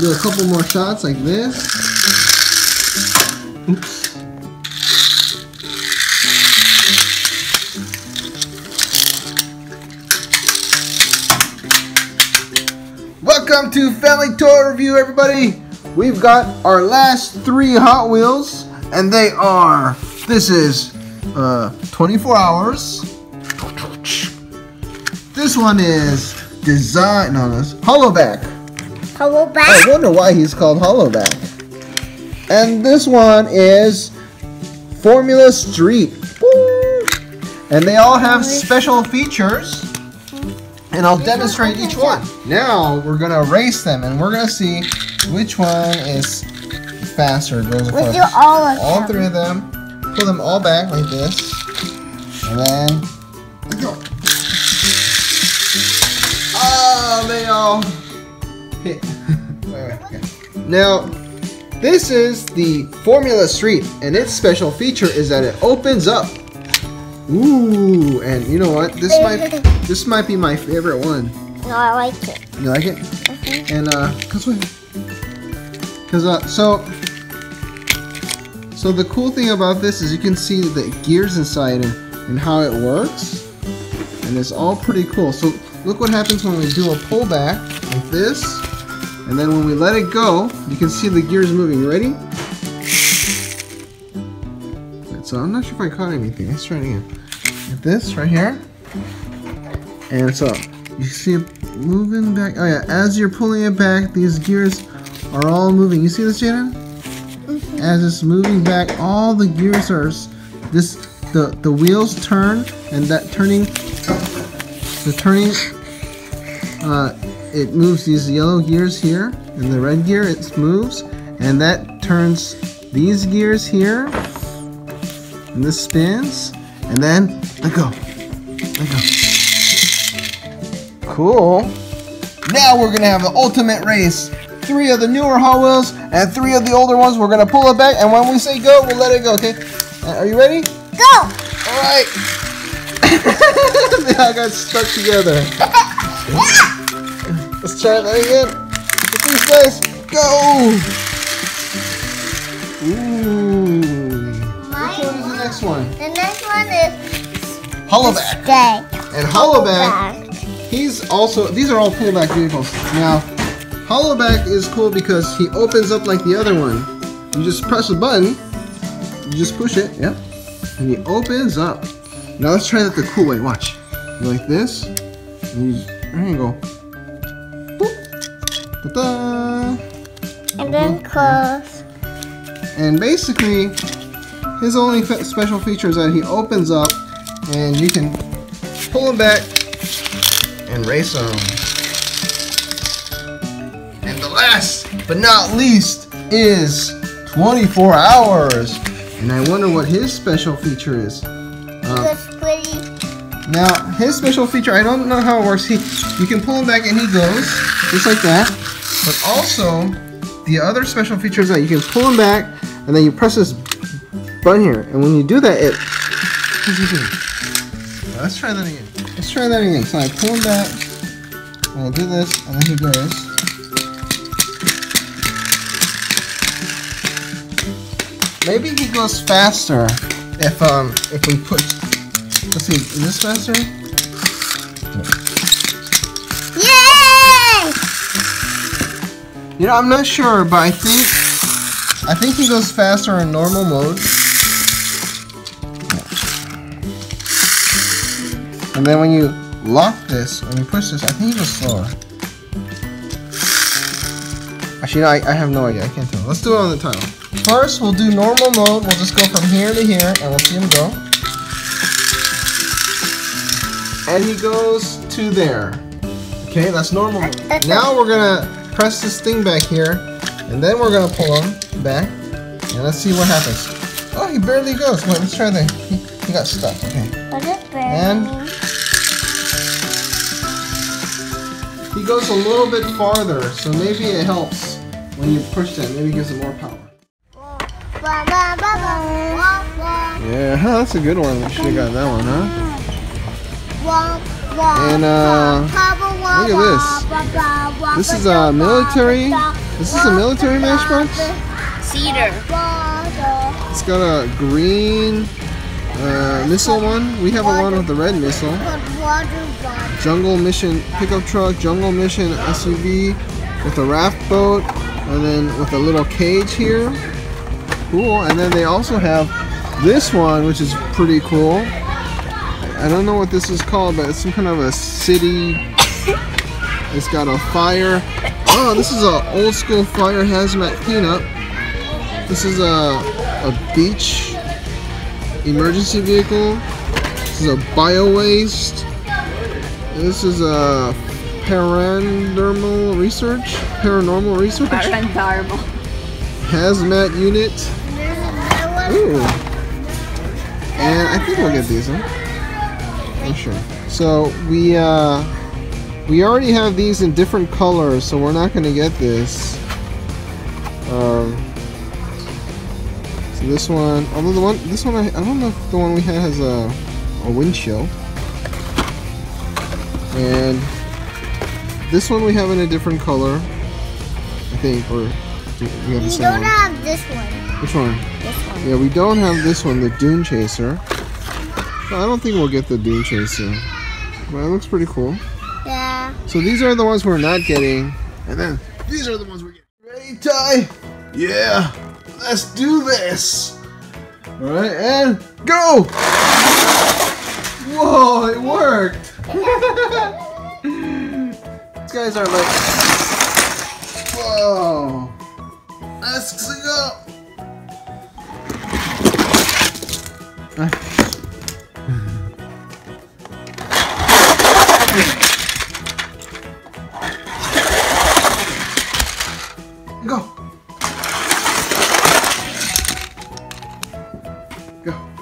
Do a couple more shots like this. Oops. Welcome to Family Toy Review, everybody. We've got our last three Hot Wheels, and they are. This is uh, 24 hours. This one is design. No, this Hollowback. Hello I wonder why he's called Hollowback. And this one is Formula Street. Woo! And they all have special features. And I'll demonstrate each one. Now we're gonna race them and we're gonna see which one is faster. Goes We do all of All them. three of them. Pull them all back like this. And then go. Oh, they all. Wait, wait, okay. Now, this is the Formula Street, and its special feature is that it opens up. Ooh, and you know what? This might this might be my favorite one. No, I like it. You like it? And uh, cause cause uh, so so the cool thing about this is you can see the gears inside and, and how it works, and it's all pretty cool. So look what happens when we do a pullback like this, and then when we let it go, you can see the gears moving. You ready? Right, So I'm not sure if I caught anything. Let's try it again. This right here, and so you see it moving back. Oh yeah, as you're pulling it back, these gears are all moving. You see this, Jaden? As it's moving back, all the gears are this. The the wheels turn, and that turning, the turning, uh, it moves these yellow gears here, and the red gear it moves, and that turns these gears here, and this spins, and then let go, let go. Cool. Now we're gonna have the ultimate race. Three of the newer Hot Wheels and three of the older ones. We're gonna pull it back, and when we say go, we'll let it go. Okay? Uh, Are you ready? Go. All right. they all got stuck together. Let's try that again. Please, guys, go. Ooh. Which one is the next one? The next one is Hollowback. And Hollowback. He's also, these are all pullback vehicles. Now, Hollowback is cool because he opens up like the other one. You just press a button, you just push it, yep, and he opens up. Now let's try that the cool way, watch. You like this, and you, there you go. And then close. And basically, his only special feature is that he opens up and you can pull him back and race him. And the last but not least is 24 hours. And I wonder what his special feature is. Now, his special feature, I don't know how it works. He, you can pull him back and he goes, just like that. But also, the other special feature is that you can pull him back and then you press this button here. And when you do that, it. Let's try that again. Let's try that again. So I pull him back, and I do this, and then he goes. Maybe he goes faster if um if we put let's see, is this faster? Yay! You know, I'm not sure, but I think I think he goes faster in normal mode. And then when you lock this, when you push this, I think he goes slower. Actually, no, I, I have no idea. I can't tell. Let's do it on the title. First, we'll do normal mode. We'll just go from here to here, and we'll see him go. And he goes to there. Okay, that's normal mode. Now we're gonna press this thing back here, and then we're gonna pull him back, and let's see what happens. Oh, he barely goes. Wait, let's try that. He, he got stuck. Okay. What is And- He goes a little bit farther, so maybe it helps when you push that. Maybe it gives it more power. Yeah, that's a good one. We should have got that one, huh? And, uh, look at this. This is a military- this is a military matchbox? Cedar. It's got a green uh, missile one. We have a one with the red missile. Jungle Mission pickup truck, Jungle Mission SUV with a raft boat, and then with a little cage here. Cool. And then they also have this one, which is pretty cool. I don't know what this is called, but it's some kind of a city. It's got a fire. Oh, this is a old school fire hazmat cleanup. This is a a beach emergency vehicle. This is a bio waste. This is a paranormal research. Paranormal research. Parandarmo. Hazmat unit. Ooh. And I think we'll get these, huh? Sure. So we uh we already have these in different colors, so we're not gonna get this. Um so this one although the one this one I, I don't know if the one we had has a a windshield. And this one we have in a different color. I think or we have the We same don't one. have this one. Which one? This one. Yeah, we don't have this one, the Dune Chaser. So I don't think we'll get the Doom Chaser. But it looks pretty cool. Yeah. So these are the ones we're not getting. And then these are the ones we're getting. Ready, Ty? Yeah. Let's do this. Alright, and go! Whoa, it worked! These guys are like. Whoa! Let's! Go! Go!